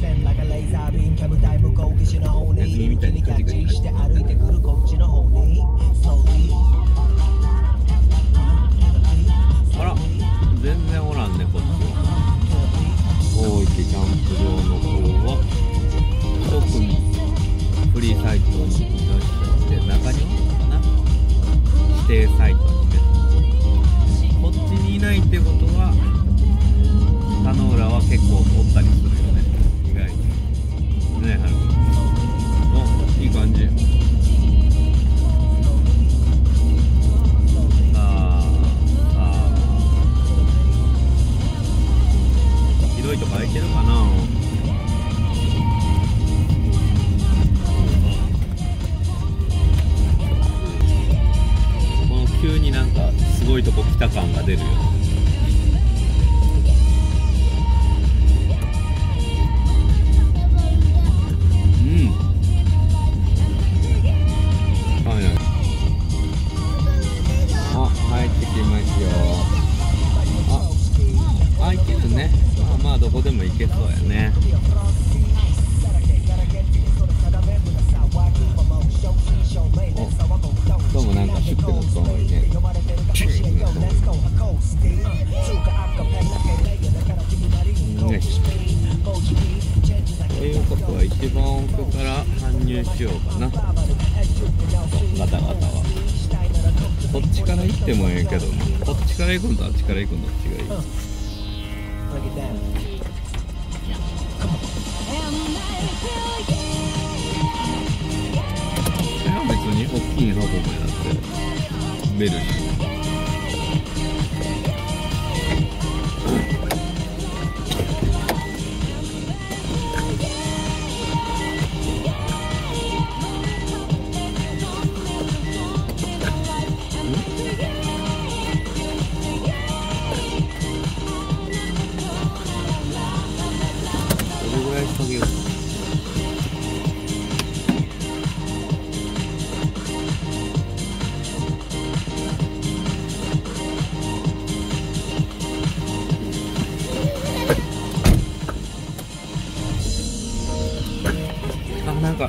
線なんかレーザービームキャブタイ向こう岸の方にネズミみたいにキャッチして歩いてくるこっちの方に Slowly あら全然おらんねこっちは。大池キャンプ場の方は一組フリーサイトに出しちゃって中にはかな？指定サイトにねこっちにいないってことは田野浦は結構おったりするよに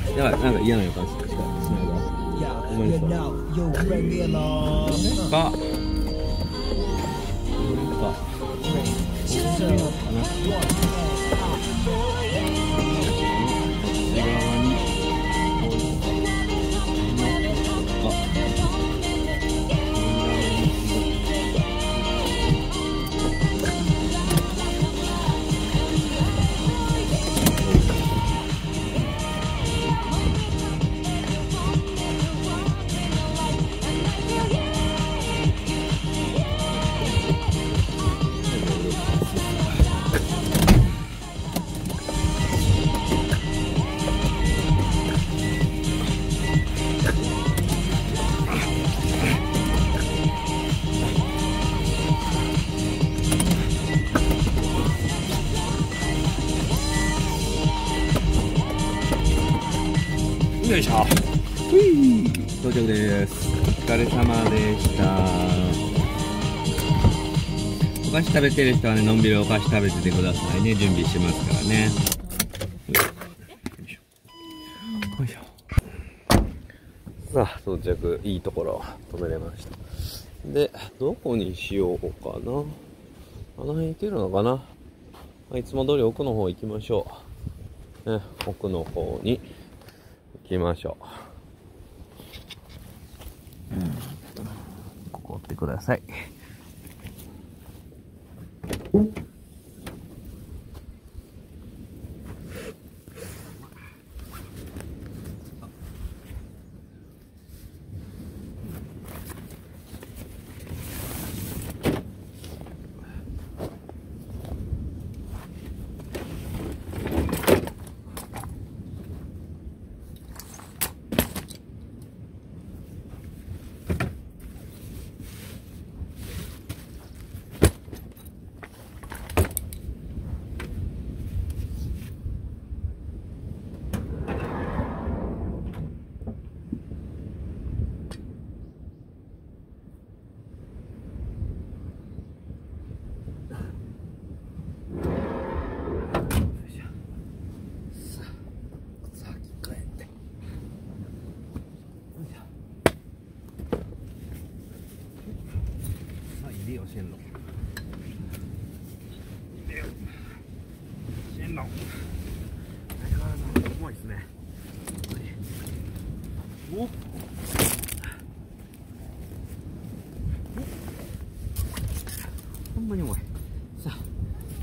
か、や、なんか嫌な予感しかしないわ。お前さ。か。か。食べてる人はねのんびりお菓子食べててくださいね。準備してますからね。よいしょ。よいしょさあ到着。いいところ止めれました。でどこにしようかな。あの辺行けるのかな。まあいつも通り奥の方行きましょう。ね奥の方に行きましょう。うん。ここってください。の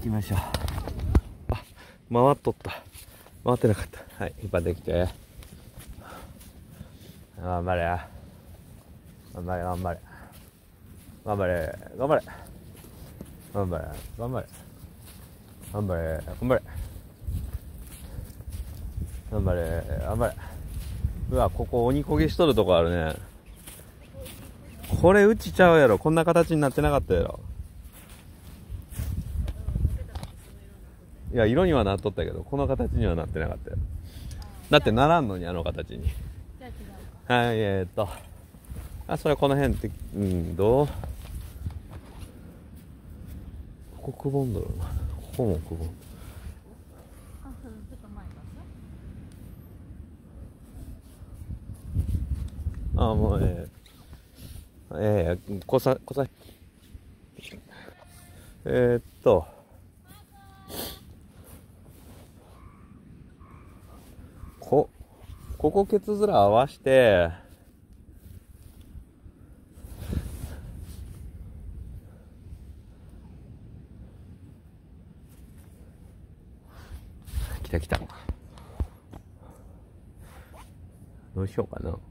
きましょう。あ回っとった。回ってなかった。はい引っ張ってきて。頑張れ。頑張れ頑張れ。頑張れ頑張れ。頑張れ頑張れ。頑張れ頑張れ。頑張れ頑張れ。うわここ鬼焦げしとるとこあるね。これうちちゃうやろ。こんな形になってなかったやろ。いや色にはなっとったけどこの形にはなってなかったよ。だってならんのにあの形に。はいえー、っと。あそれこの辺ってうんどう？ここくぼんどるな。ここもくぼんああもうえー、えー、こさこさ。えー、っとこここケツ面合わして来た来た。どうしようかな。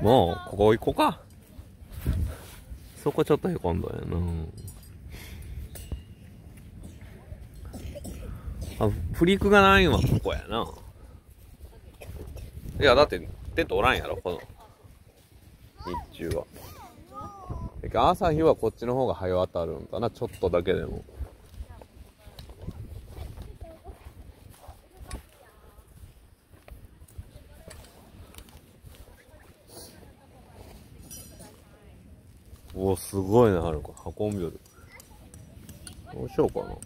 もうここ行こうか。そこちょっとへこんどんやな。あフリークがないんはここやな。いやだってテントおらんやろこの。日中は。朝日はこっちの方が早当たるんかな。ちょっとだけでも。おすごいなはるか運びよる。どうしようかな。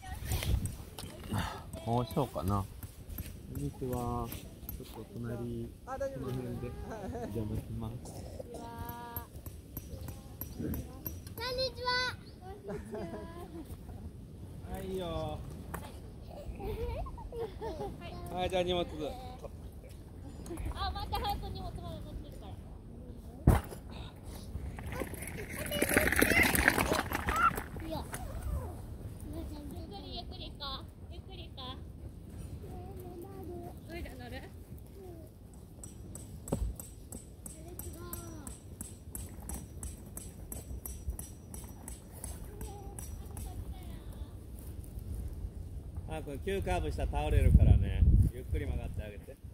どうしようかな。こんにちは。ちょっと隣この辺でお邪魔します。こんにちは。はいよ。はいじゃあ荷物。あまた早く荷物まで持ってるからいやゆっくりゆっくりかゆっくりかどれで乗るあこれ急カーブしたら倒れるからね。ゆっくり曲がってあげて。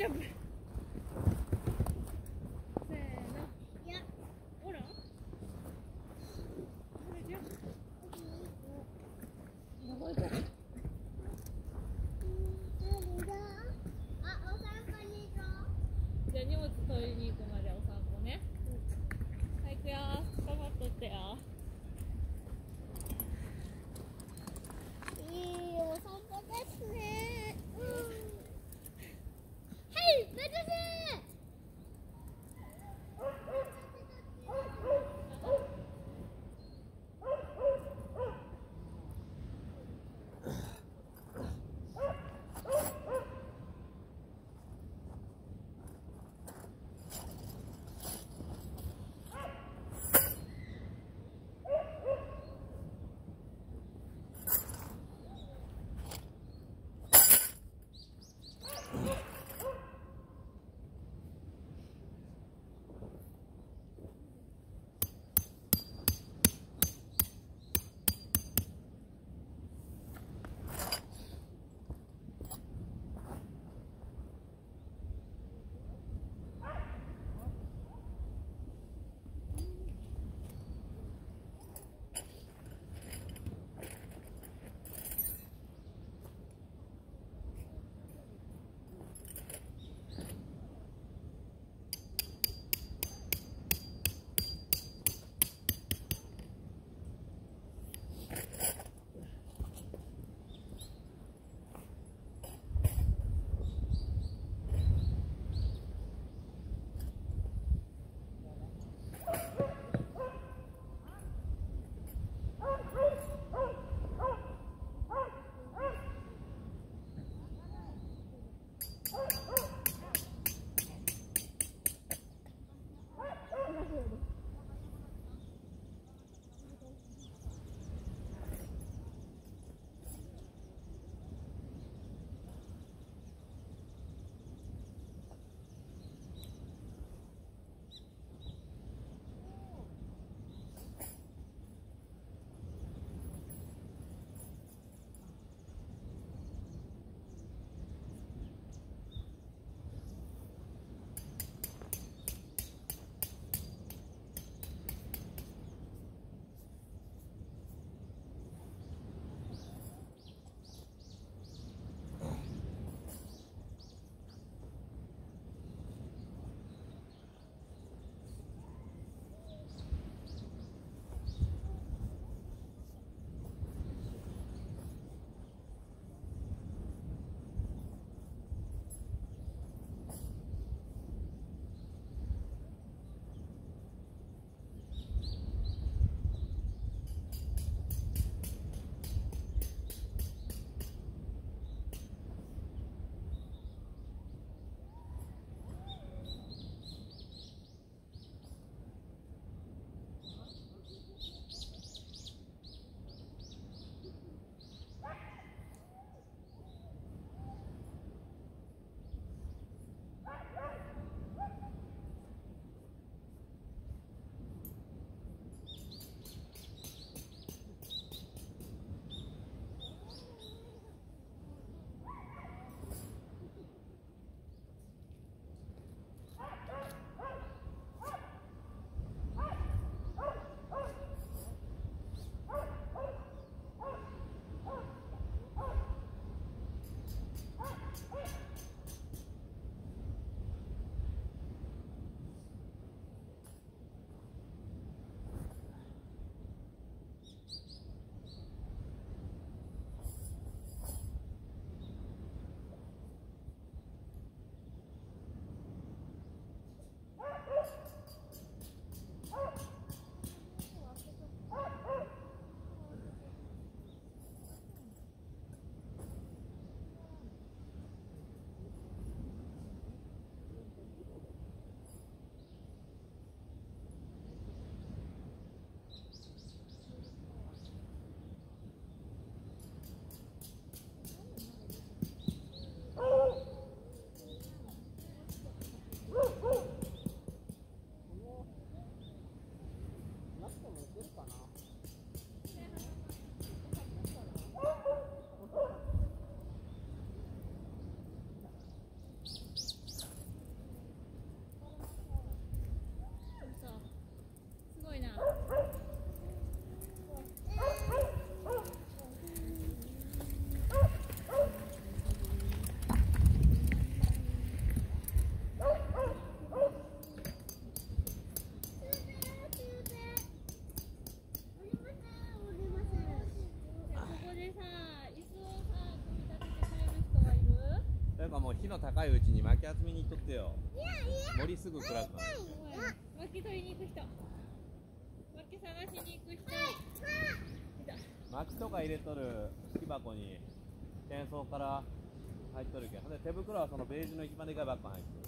them. 木の高いうちに巻き集めに行っとってよ。森すぐ暗くなる巻き取りに行く人。薪探しに行く人。薪とか入れとる。木箱に。転送から入っとるけど手袋はそのベージュの行き場でかいバッグ入ってる。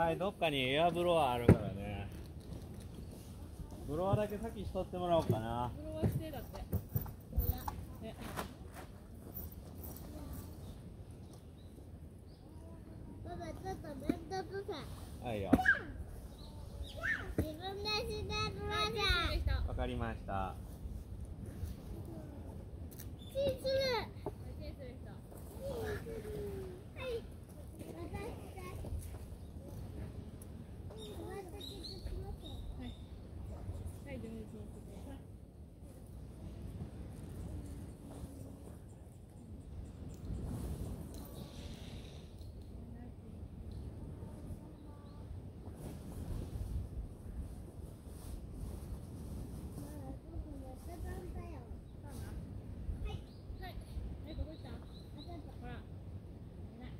はいどっかにエアブロワーあるからね。ブロワーだけ先しとってもらおうかなブロワーしてだってねパパちょっと面倒くさいはいよ自分でしてくはいださいチンする人はわかりましたチンするいチンする人はい私だ私ちょっと待ってはい自分でチンしてくださいまだ僕も下なんだよはいはいえどこ行ったあちょっとほらね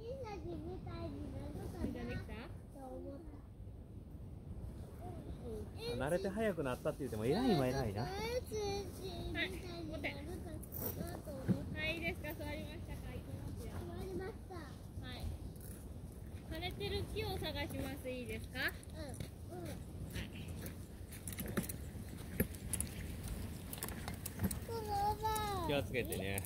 いい写真みたいになるかみたいにできなたと思った慣れて早くなったって言っても偉いは偉いな。え写真みたいになるかなと思って。はいいいですか座りました。か行きますよ終わりましたはい。枯れてる木を探します。いいですか？うん。うん。気をつけてね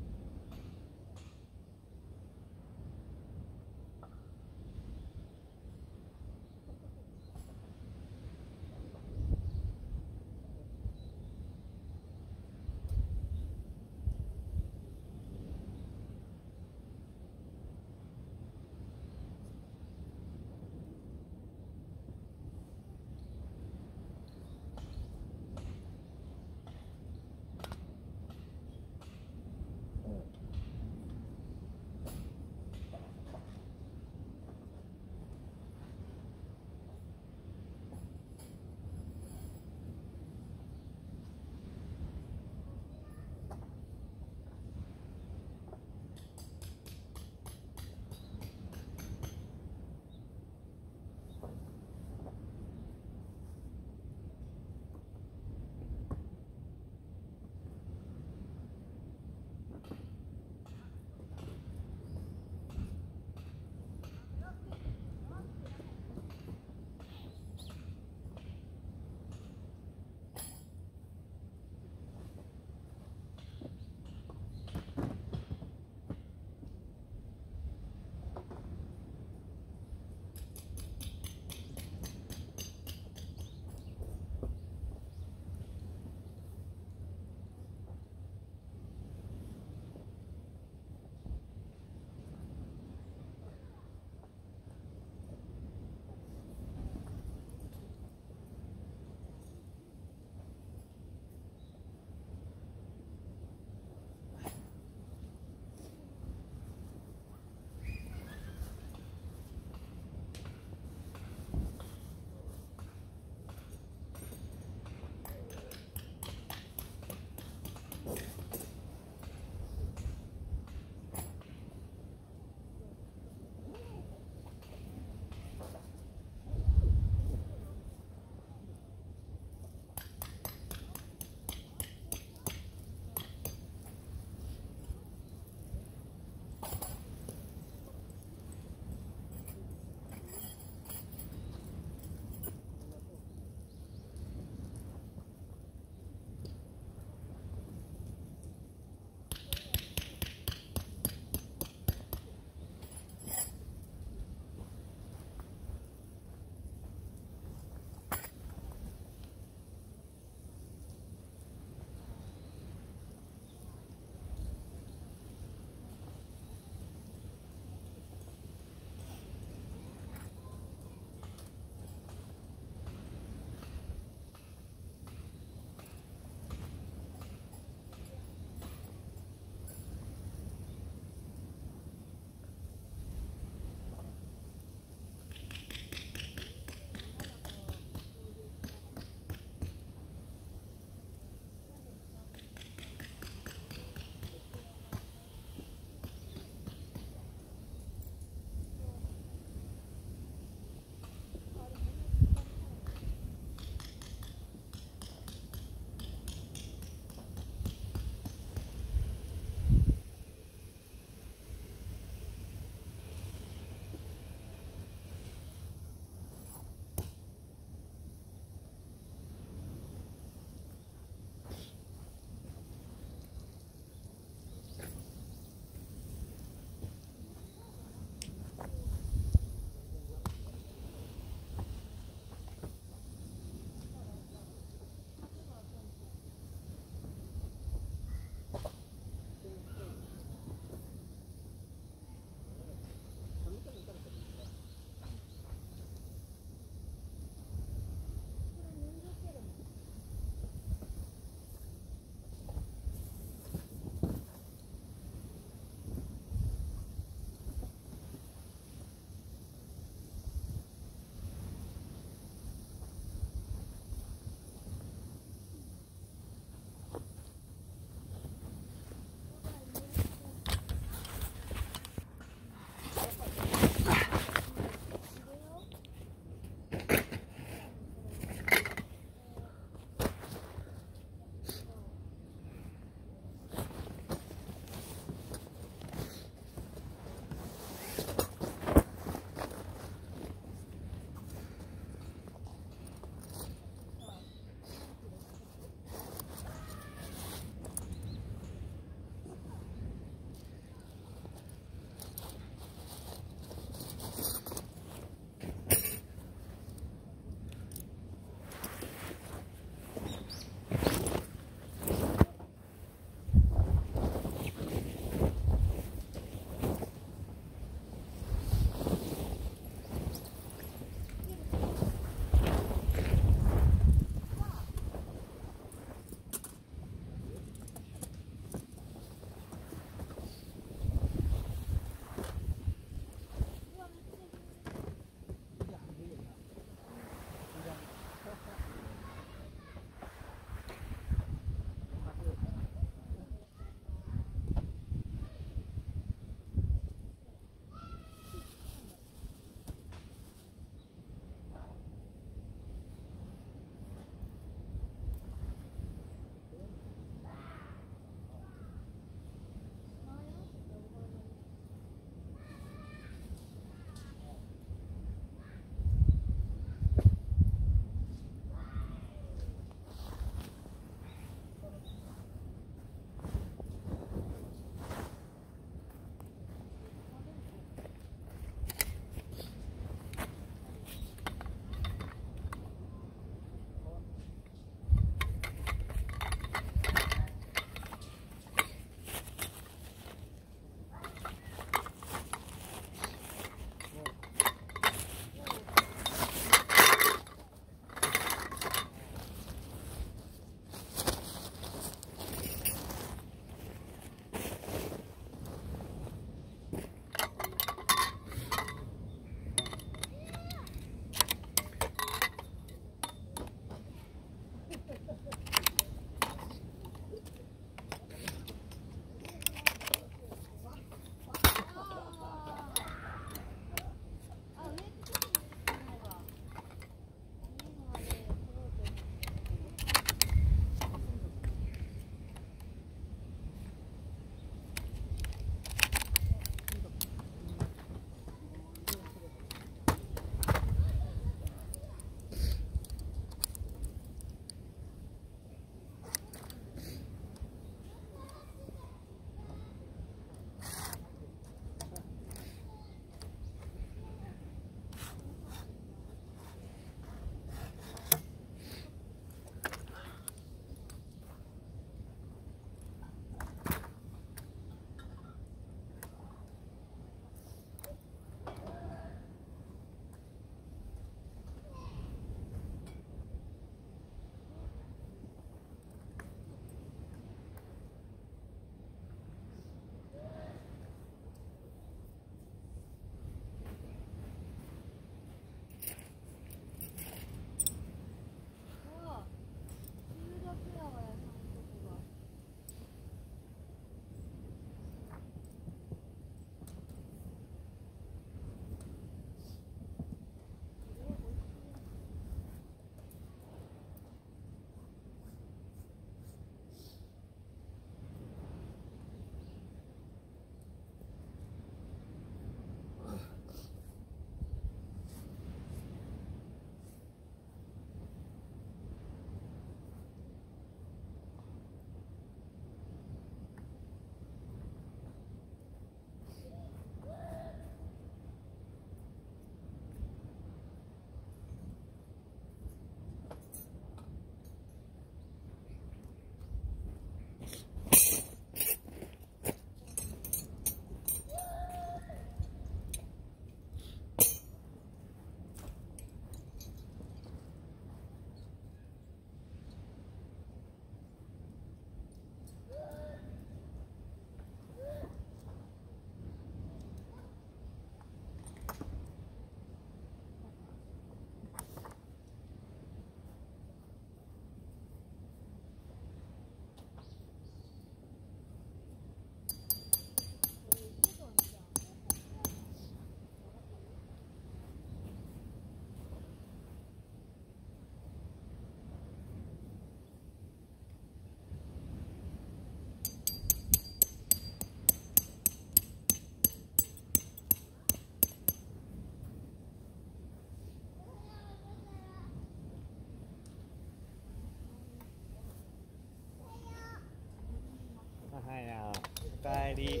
うおかえり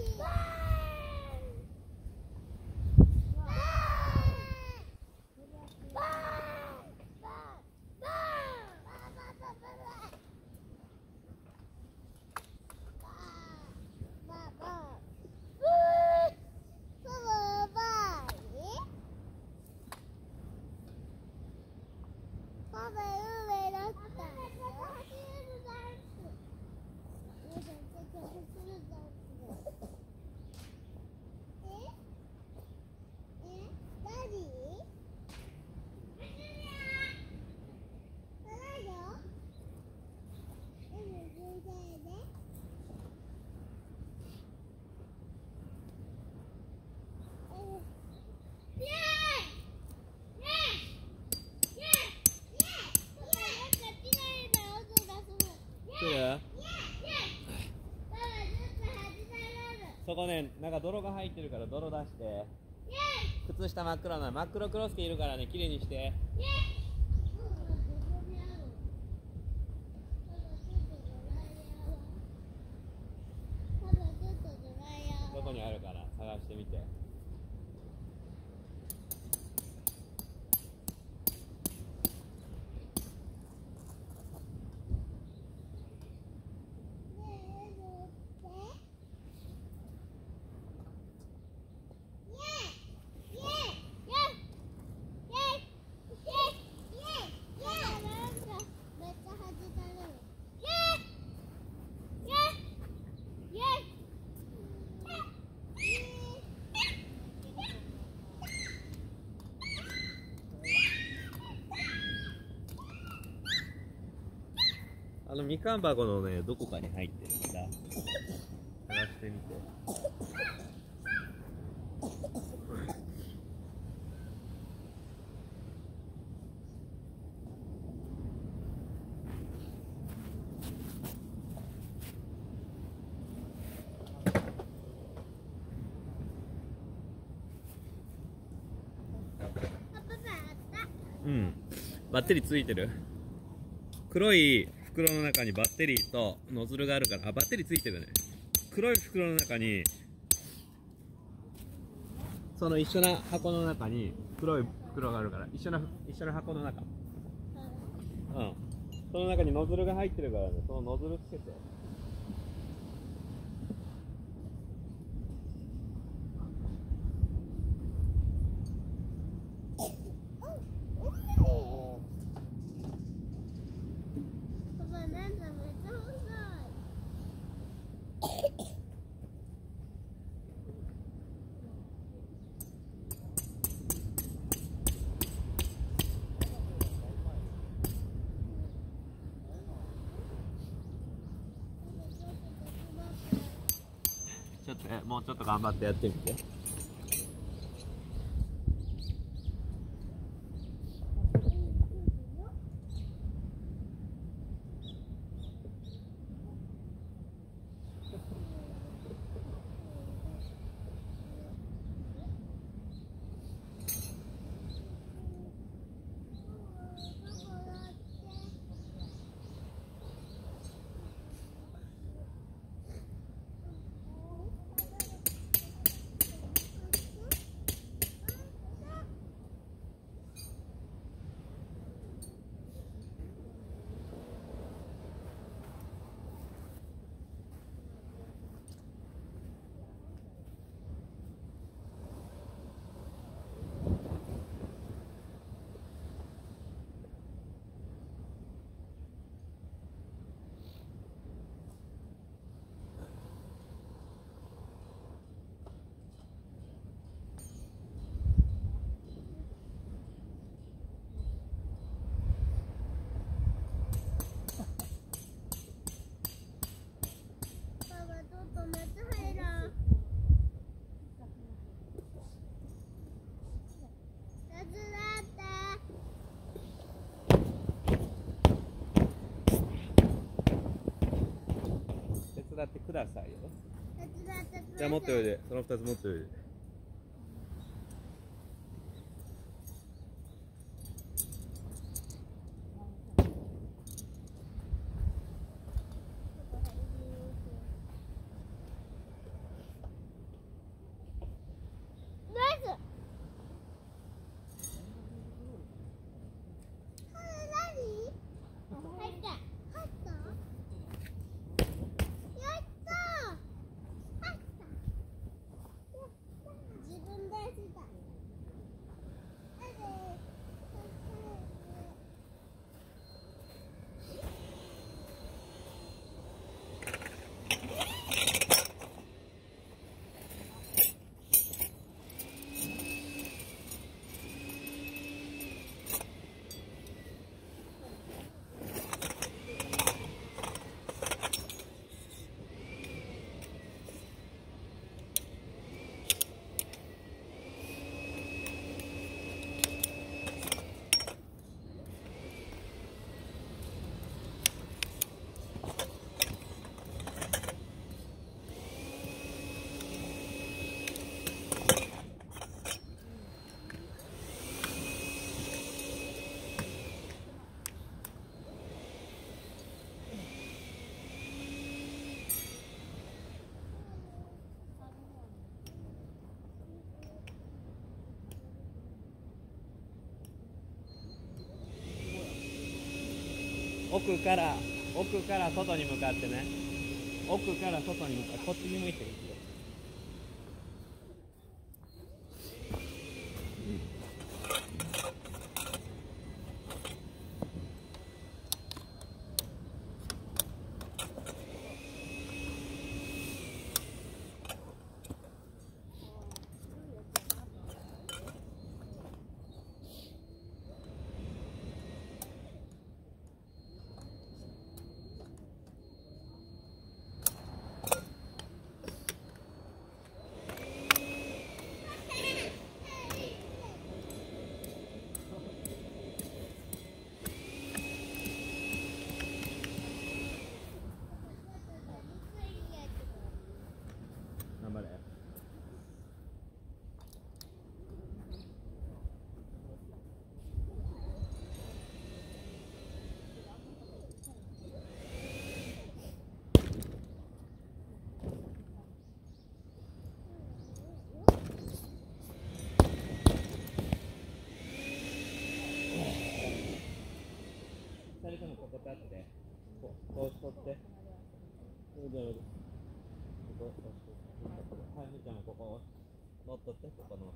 パパ上だった来る？そこねなんか泥が入ってるから泥出して。靴下真っ黒な真っ黒クロスケいるからね綺麗にしてどこにあるから探してみてあのみかん箱のねどこかに入ってるんだ。探してみて。うん。バッテリーついてる？黒い袋の中にバッテリーとノズルがあるからあバッテリーついてるね。黒い袋の中にその一緒な箱の中に黒い袋があるから一緒な一緒な箱の中。うん。その中にノズルが入ってるからね。そのノズルつけて。頑張ってやってみて爸爸ちょっと熱入らん手伝って手伝ってくださいよ。じゃあ持っておいで。その2つ持っておいで奥から奥から外に向かってね。奥から外に向かってこっちに向いてるこうしとって。それでこここうはいみちゃんもここ乗っとってここ乗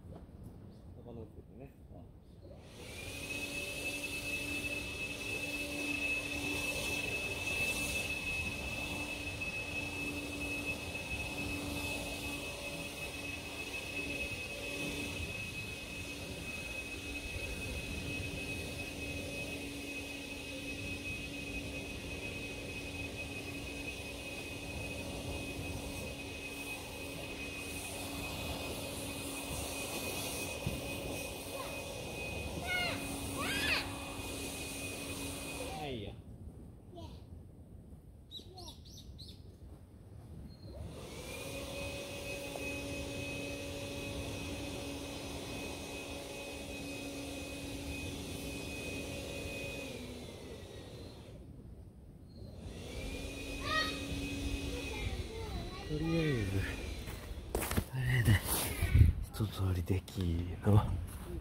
一通りできるの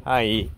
はい。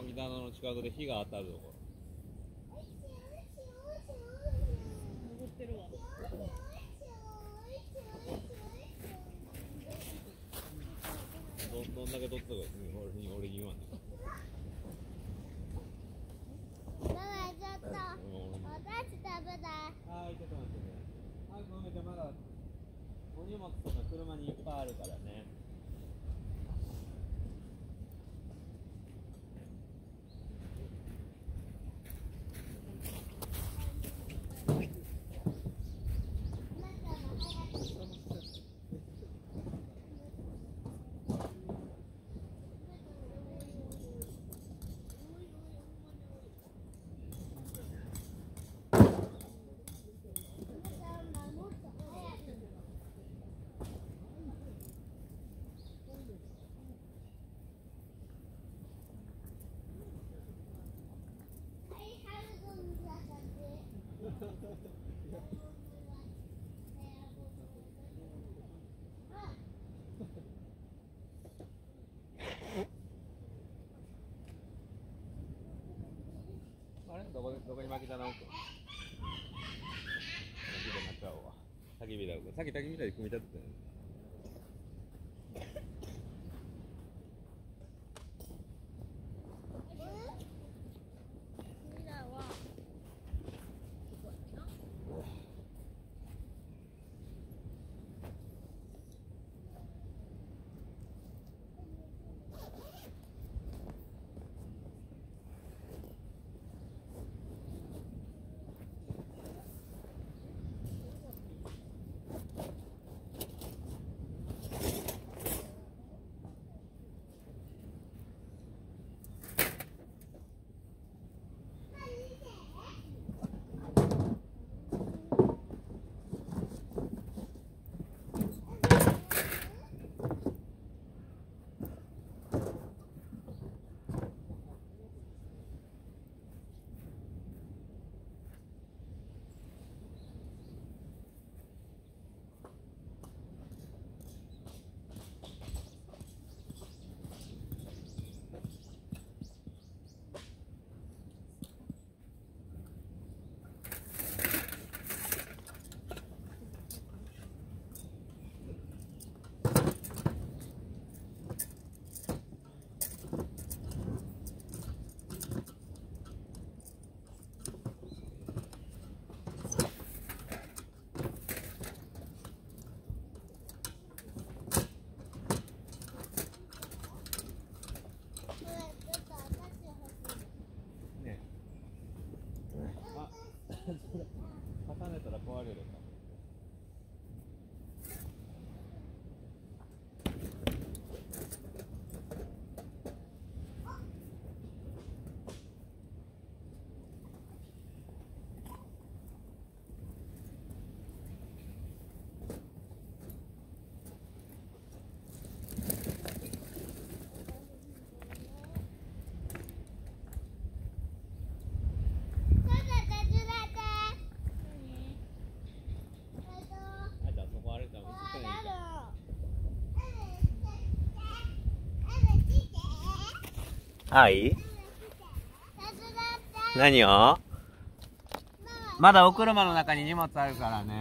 ま、牧棚の近くで火が当たるところどどんだけ取ったか俺に俺に言わんでママ、ちょっと。お菓子食べたい。はいちょっと待ってねはいごめんじゃあまだお荷物とか車にいっぱいあるからねあれ？どこどこに巻き棚置くの焚き火になっちゃうわ焚き火ださっき焚き火台組み立てたよ 나가야 된다. 愛？何を？まだお車の中に荷物あるからね。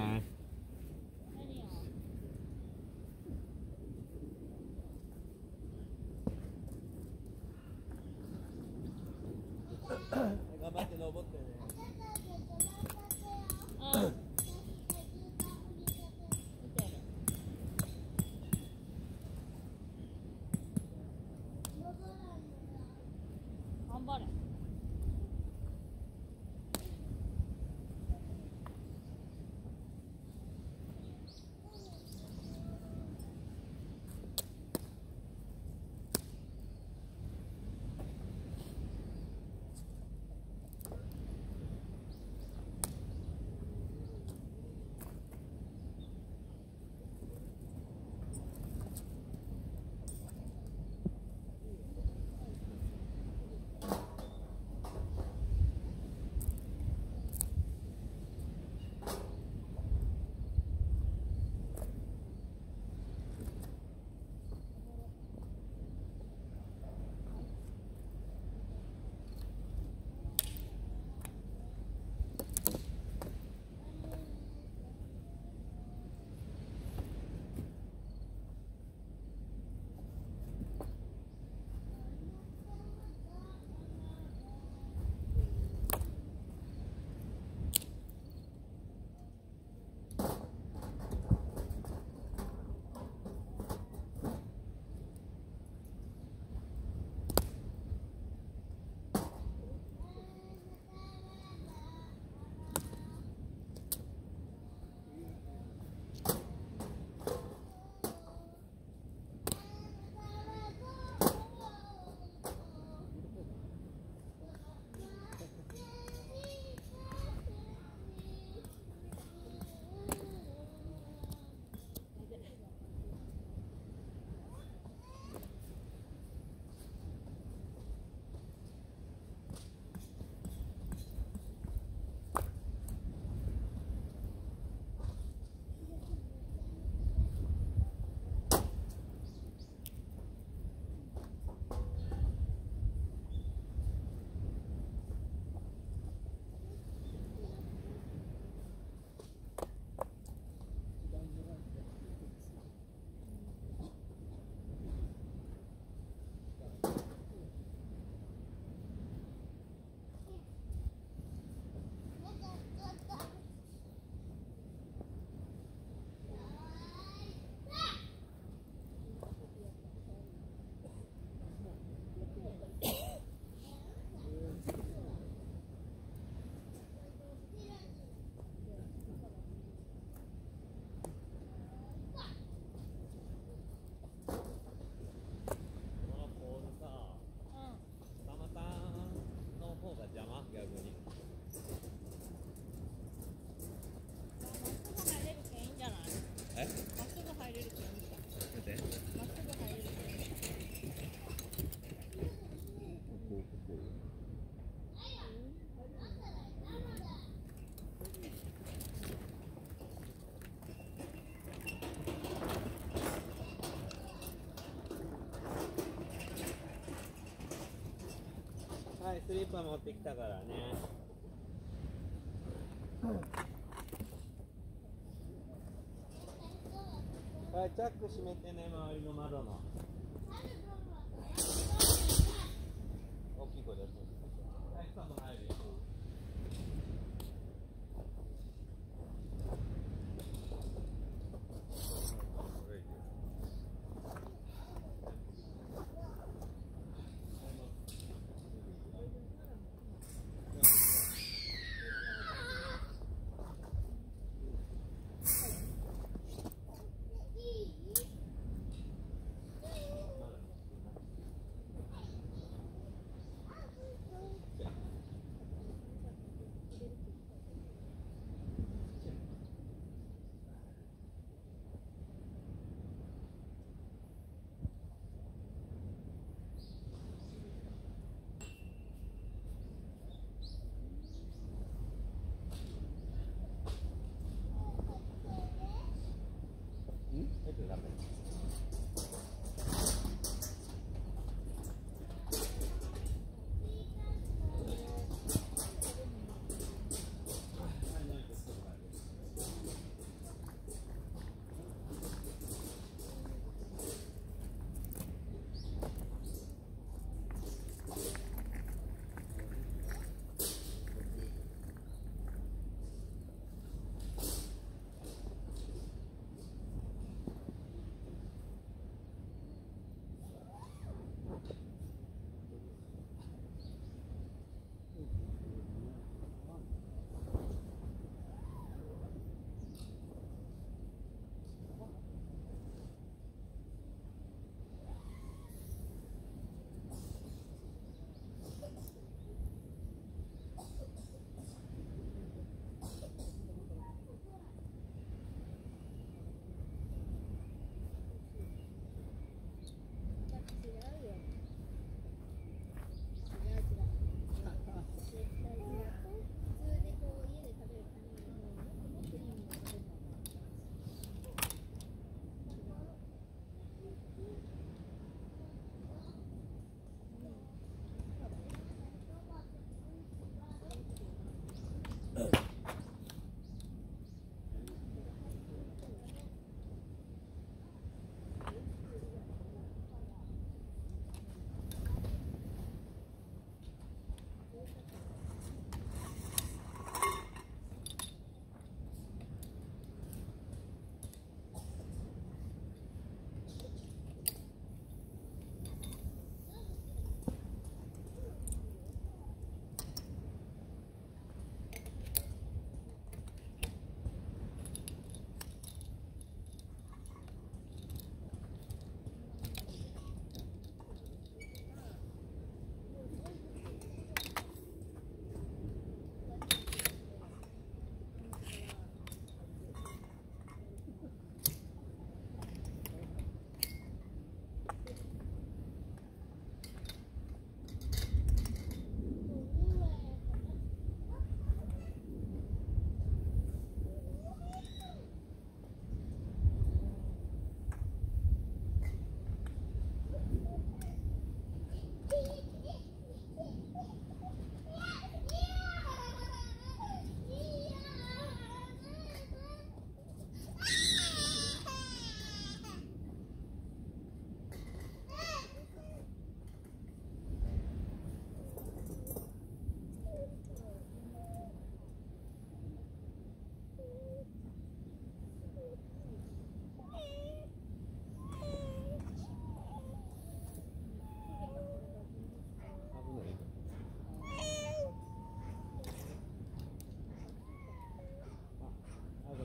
スリッパ持ってきたからね。はい、チャック閉めてね、周りの窓の。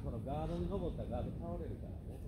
このガードに登ったガード倒れるからね。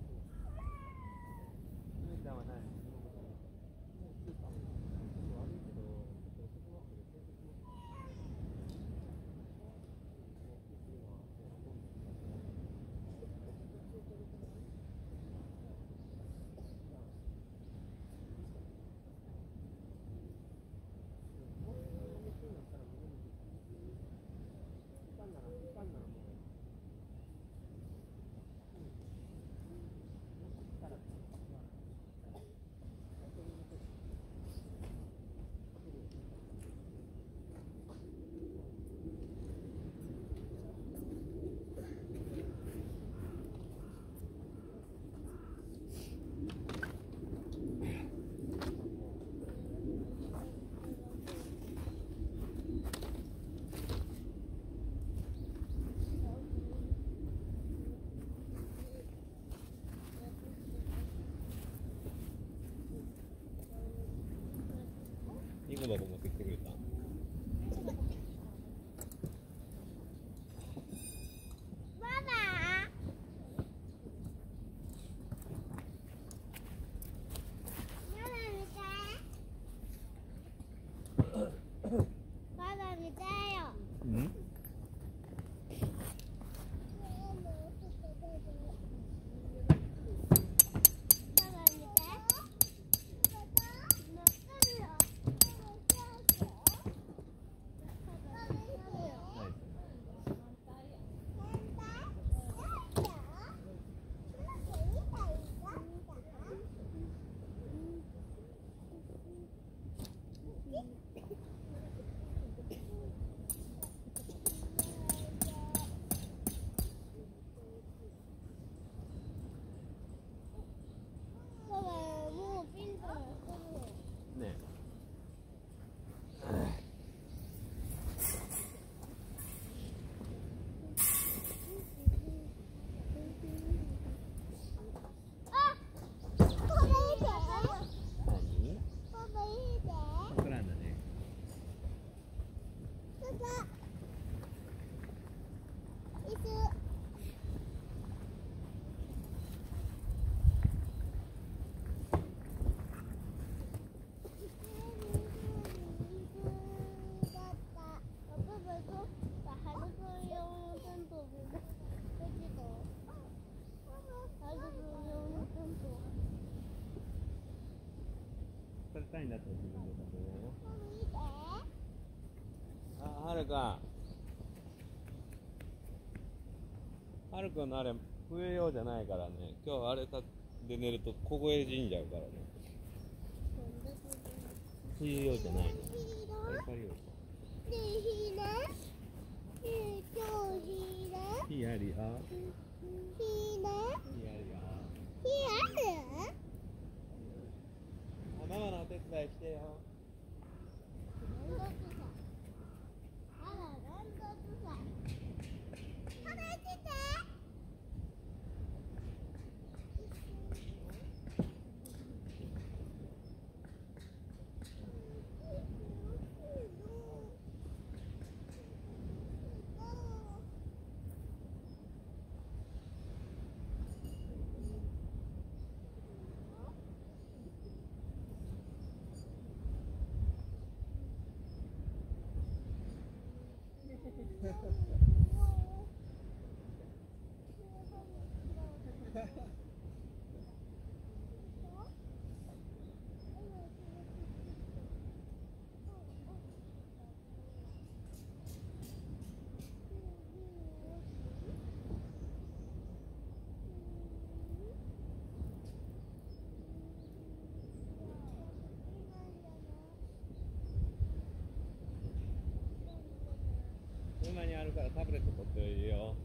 ゆめちゃんは何リンゴ箱持ってきてくれた爸爸，妈妈見て。爸爸見てよ。うん爸爸見て。乗ってるよ。爸爸もうピンクのしてるよ。ねあ、これいいで。何パパいいで。膨らんだねパパ。椅子。それ単位だったら自分で食べよるかはるくんのあれ冬用じゃないからね。今日あれかで寝ると凍え死んじゃうからね。冬用じゃないの。あれ借りようか火ありや火ありやあママのお手伝いしてよ車にあるからタブレット取っていいよ。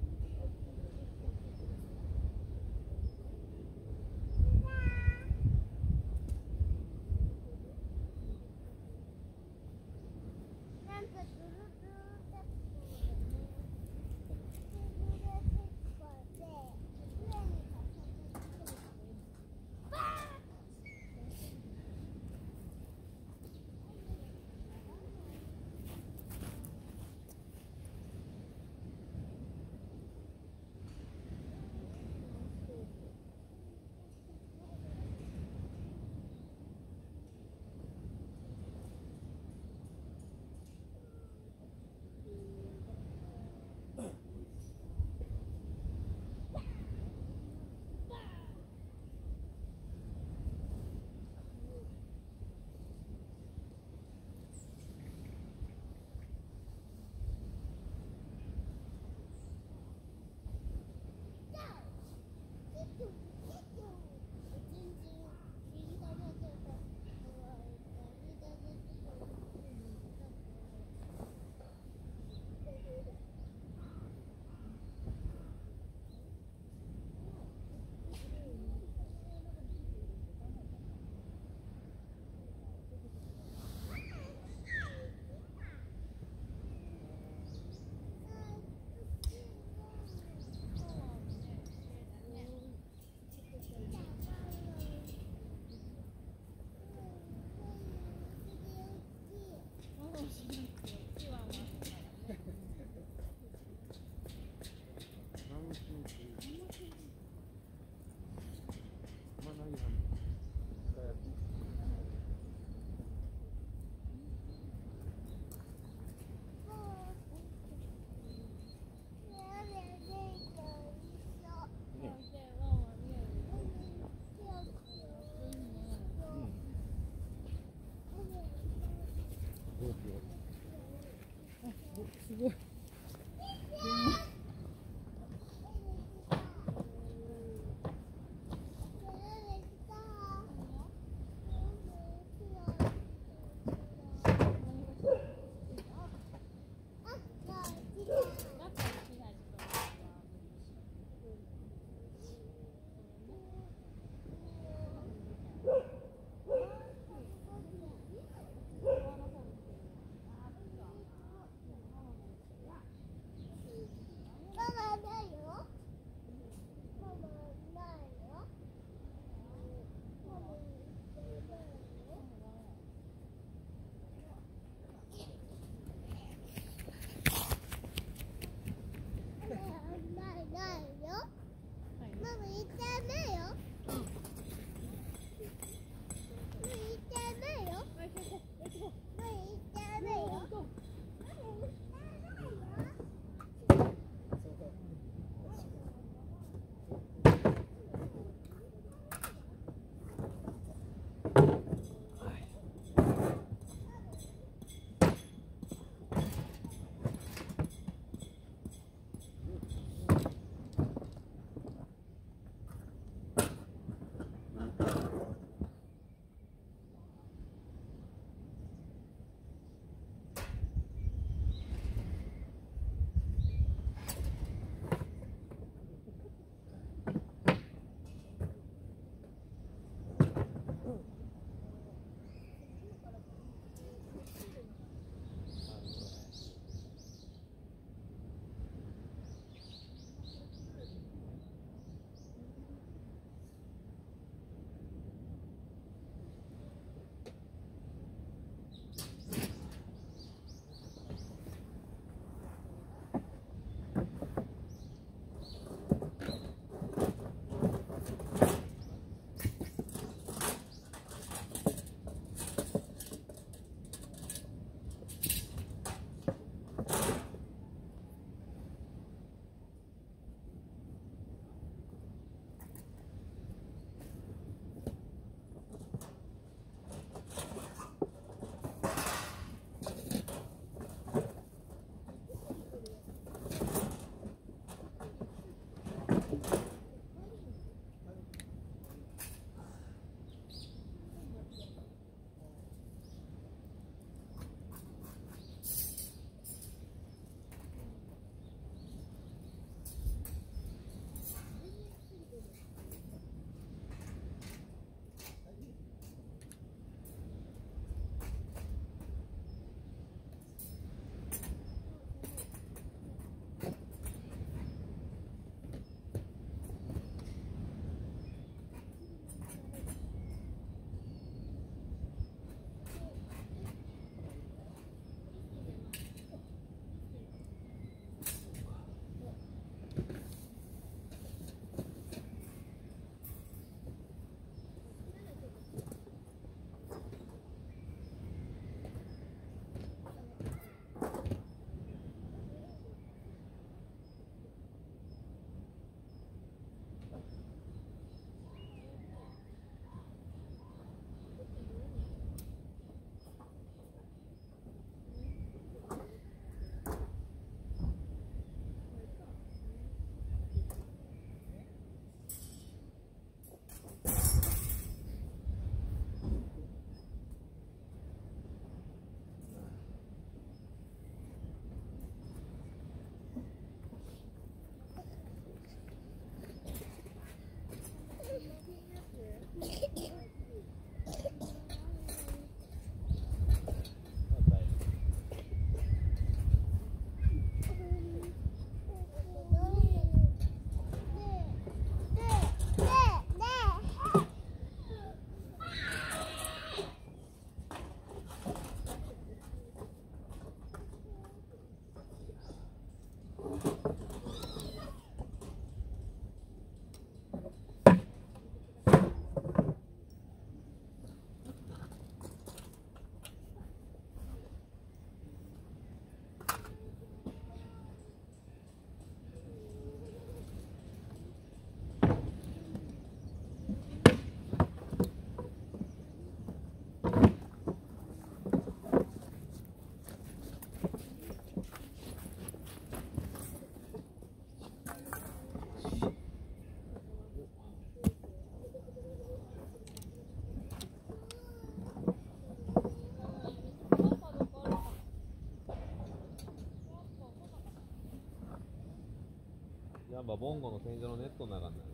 ナンバーボンゴの天井のネットの中になる。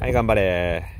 はい頑張れ。